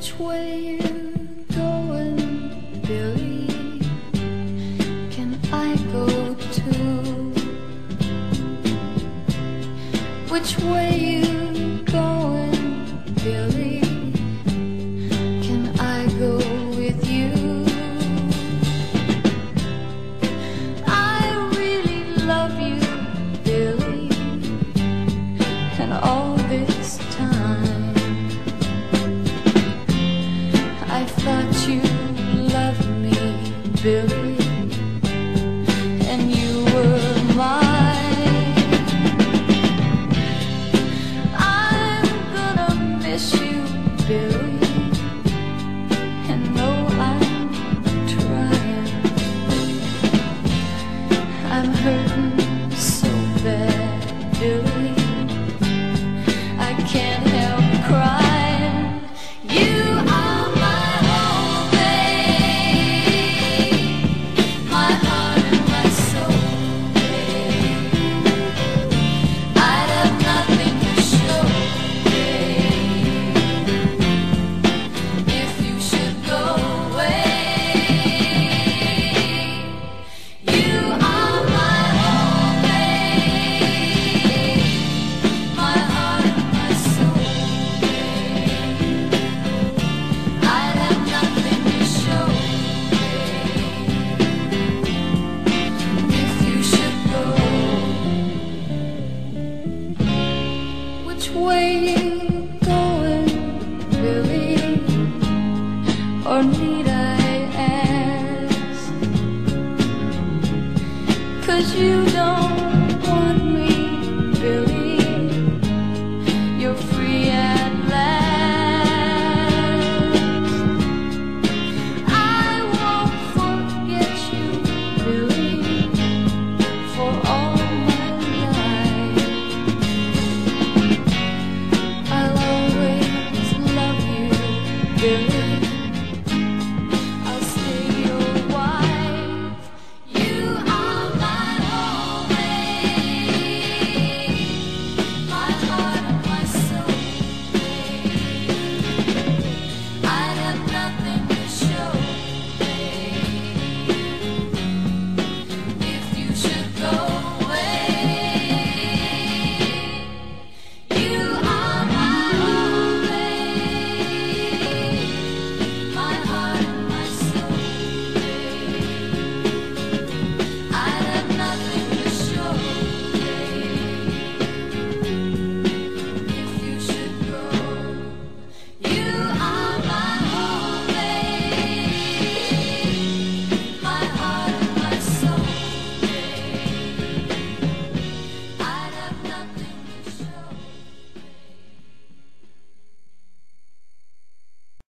which way you're going, Billy. Can I go too? Which way you going, Billy? Can I go with you? I really love you, Billy, and all this time. built which way you going, Billy, or me? been